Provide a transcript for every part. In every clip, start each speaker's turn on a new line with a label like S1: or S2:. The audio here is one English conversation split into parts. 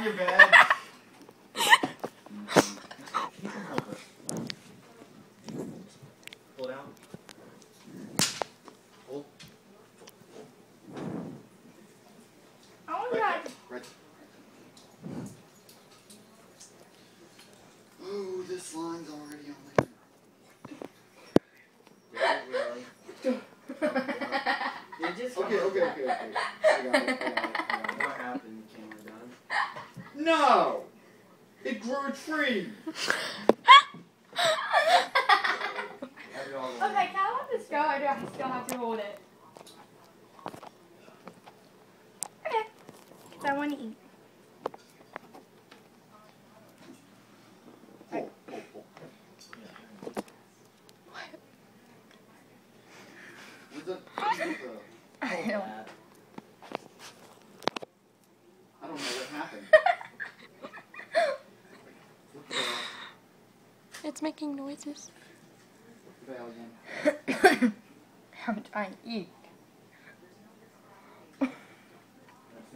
S1: on your bed. Pull down. Pull.
S2: Oh
S1: Right
S2: yeah.
S1: there. Right. Oh, this line's already on there.
S3: Really? You're
S1: Okay, okay, okay, okay. I got it, I got it, I got it.
S3: What happened, camera done?
S1: No! It grew a tree!
S3: Have it all
S2: Okay, can I let this go? I do I still have to hold it. Okay. 'Cause I want to eat.
S1: Oh, oh, oh. What's the, what's the, uh,
S2: I don't.
S3: Oh, that.
S1: I don't know what happened. Look at the
S4: It's making noises.
S1: veil again.
S2: I'm trying to eat.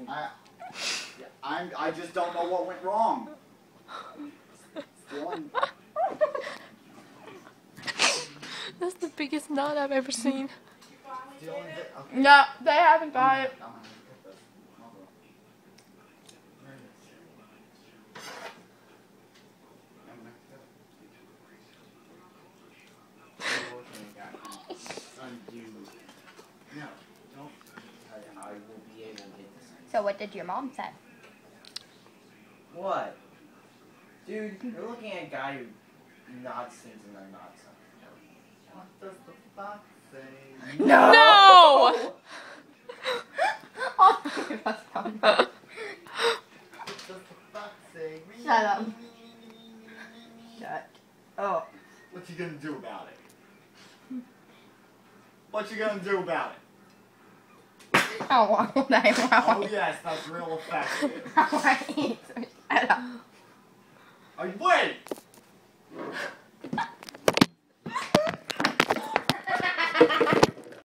S1: I, I'm, I just don't know what went wrong.
S4: That's the biggest knot I've ever seen.
S3: Stealing it? Okay.
S2: No, they haven't got it.
S1: I'm gonna get this. I'll go. I'm gonna
S3: Undo. No, don't. I, I will be able to get this.
S2: So what did your mom say?
S3: What? Dude, you're looking at a guy who nods things and then nods something.
S1: What does the fox say?
S2: No.
S4: No!
S2: All three of us don't know.
S1: What does the fox say?
S2: Shut up. Shut up.
S1: What you gonna do about it? What you gonna do about it?
S2: 我玩好大
S1: 話。
S2: Oh
S1: yes, that's real effective.
S2: 喂，係啦。哎喂！Ha
S1: ha ha ha!